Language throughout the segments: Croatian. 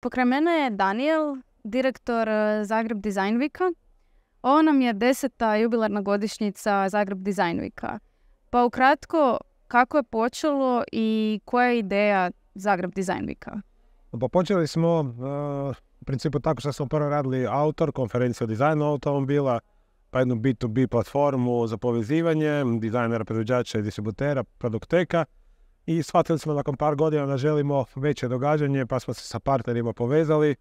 Pokraj mene je Daniel, direktor e, Zagreb Design Weeka. Ovo nam je deseta jubilarna godišnjica Zagreb Design Weeka. Pa ukratko, kako je počelo i koja je ideja Zagreb Design Weeka? Pa počeli smo, uh, u principu tako što smo prvo radili autor, konferenciju o dizajnu automobila, pa jednu B2B platformu za povezivanje dizajnera, proizvođača i distributera, produkteka. I shvatili smo nakon par godina da želimo veće događanje, pa smo se sa partnerima povezali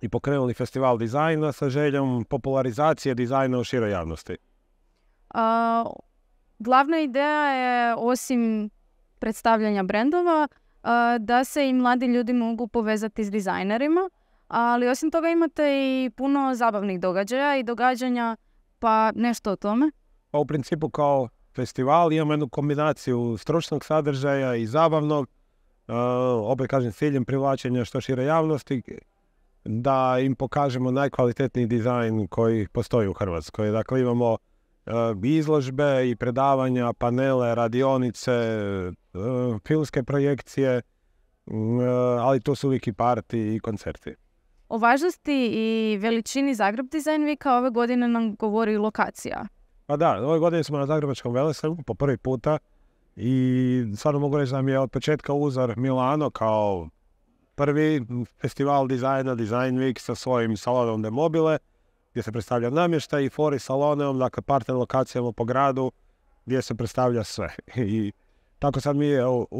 i pokrenuli festival dizajna sa željom popularizacije dizajna u široj javnosti. A, glavna ideja je, osim predstavljanja brendova, da se i mladi ljudi mogu povezati s dizajnerima, ali osim toga imate i puno zabavnih događaja i događanja, pa nešto o tome. Pa u principu kao festival imamo jednu kombinaciju stručnog sadržaja i zabavnog, opet kažem ciljem privlačenja što šire javnosti, da im pokažemo najkvalitetniji dizajn koji postoji u Hrvatskoj. Dakle, imamo izložbe i predavanja, panele, radionice, filmske projekcije, ali to su uvijek i parti i koncerti. O važnosti i veličini Zagreb Design Weeka ove godine nam govori lokacija. Pa da, ove godine smo na Zagrebačkom Velesajmu po prvi puta i stvarno mogu reći da mi je od početka uzor Milano kao prvi festival dizajna, Design Week sa svojim salonom de mobile, gdje se predstavlja namještaj i fori salonom, dakle partner lokacijama po gradu gdje se predstavlja sve. I tako sad mi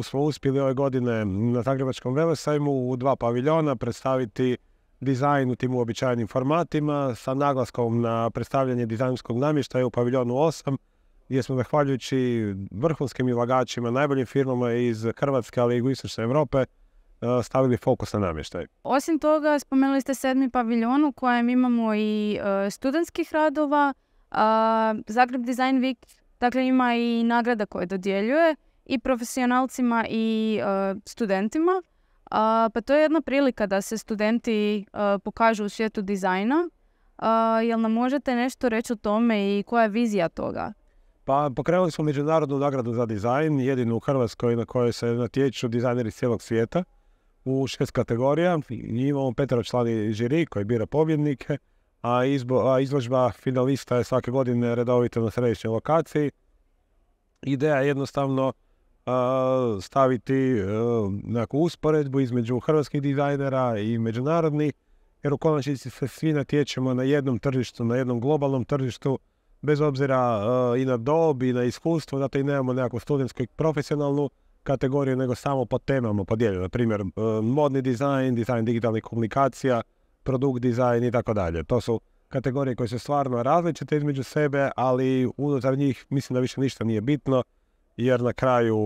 smo uspjeli ove godine na Zagrebačkom Velesajmu u dva paviljona predstaviti dizajn u tim uobičajenim formatima sa naglaskom na predstavljanje dizajnskog namještaja u paviljonu 8 gdje smo zahvaljujući vrhunskim ilagačima, najboljim firmama iz Hrvatske, ali i istočne Europe, e, stavili fokus na namještaj. Osim toga, spomenuli ste sedmi paviljon u kojem imamo i e, studentskih radova. Zagreb Design Week dakle, ima i nagrada koje dodjeljuje i profesionalcima i e, studentima. Pa to je jedna prilika da se studenti pokažu u svijetu dizajna. jel nam možete nešto reći o tome i koja je vizija toga? Pa pokrenuli smo međunarodnu nagradu za dizajn, jedinu u Hrvatskoj na kojoj se natječu dizajneri cijelog svijeta u šest kategorija. I imamo člani žiri koji bira pobjednike, a, izložba finalista je svake godine redovito na središnjoj lokaciji. Ideja je jednostavno staviti neku usporedbu između hrvatskih dizajnera i međunarodnih, jer u konačnici se svi natječemo na jednom tržištu, na jednom globalnom tržištu, bez obzira i na dob i na iskustvo, zato i nemamo nekakvu studentsku i profesionalnu kategoriju, nego samo po temama podijeljeno. Na primjer, modni dizajn, dizajn digitalnih komunikacija, produkt dizajn i tako dalje. To su kategorije koje su stvarno različite između sebe, ali unutar njih mislim da više ništa nije bitno jer na kraju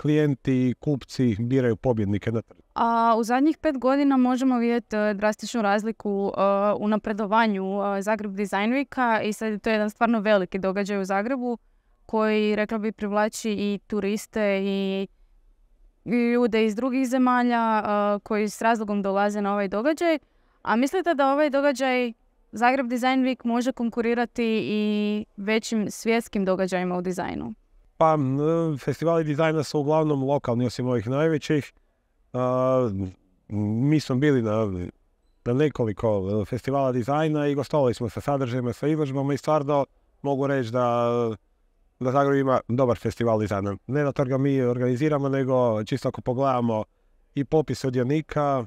klijenti i kupci biraju pobjednike na A u zadnjih pet godina možemo vidjeti uh, drastičnu razliku uh, u napredovanju Zagreb Design Weeka i sad je jedan stvarno veliki događaj u Zagrebu koji, rekla bi, privlači i turiste i ljude iz drugih zemalja koji s razlogom dolaze na ovaj događaj. A mislite da ovaj događaj Zagreb Design Week može konkurirati i većim svjetskim događajima u dizajnu? Pa, festivali dizajna su uglavnom lokalni, osim ovih najvećih. mi smo bili na, na nekoliko festivala dizajna i gostovali smo sa sadržajima, sa izložbama i stvarno mogu reći da da Zagreb ima dobar festival dizajna. Ne da to ga mi organiziramo, nego čisto ako pogledamo i popis odjanika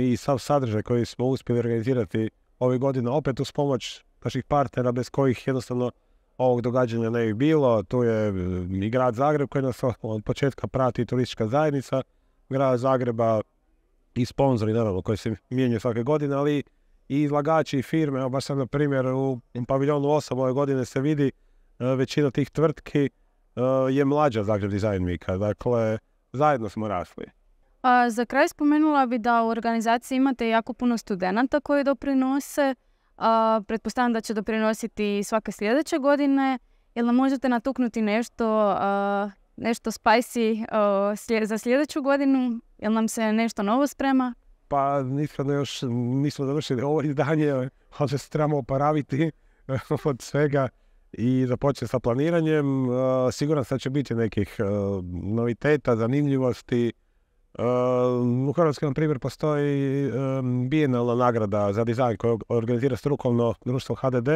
i sav sadržaj koji smo uspjeli organizirati ove godine, opet uz pomoć naših partnera bez kojih jednostavno ovog događanja ne bi bilo. Tu je mm, i grad Zagreb koji nas od početka prati turistička zajednica grada Zagreba i sponzori naravno koji se mijenjaju svake godine, ali i izlagači i firme. Evo baš sad na primjer u paviljonu 8 ove godine se vidi e, većina tih tvrtki e, je mlađa Zagreb Design Weeka. Dakle, zajedno smo rasli. A za kraj spomenula bi da u organizaciji imate jako puno studenata koji doprinose pretpostavljam da će doprinositi svake sljedeće godine. Jel nam možete natuknuti nešto, nešto spicy za sljedeću godinu? Jel nam se nešto novo sprema? Pa nismo još nismo završili ovo izdanje, ali se trebamo oporaviti od svega i započeti sa planiranjem. Siguran sam će biti nekih noviteta, zanimljivosti, u Hrvatskoj, na primjer, postoji bijenalna nagrada za dizajn koju organizira strukovno društvo HDD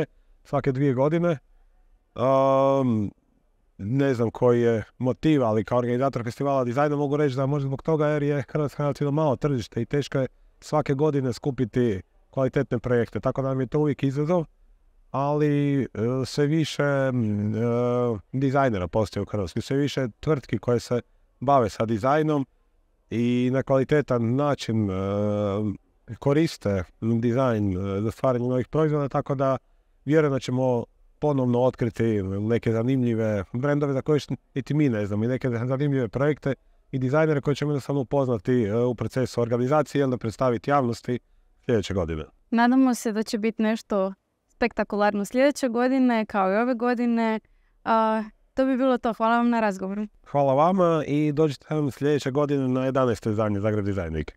svake dvije godine. ne znam koji je motiv, ali kao organizator festivala dizajna mogu reći da možda zbog toga jer je Hrvatska relativno malo tržište i teško je svake godine skupiti kvalitetne projekte. Tako da nam je to uvijek izazov, ali e, sve više e, dizajnera postoje u Hrvatskoj, sve više tvrtki koje se bave sa dizajnom i na kvalitetan način e, koriste dizajn za stvaranje novih proizvoda, tako da vjerujem da ćemo ponovno otkriti neke zanimljive brendove za koje niti mi ne znam i neke zanimljive projekte i dizajnere koje ćemo jednostavno upoznati u procesu organizacije i onda predstaviti javnosti sljedeće godine. Nadamo se da će biti nešto spektakularno sljedeće godine, kao i ove godine. To bi bilo to. Hvala vam na razgovoru. Hvala vama i dođite nam sljedeće godine na 11. izdanje Zagreb Design Week.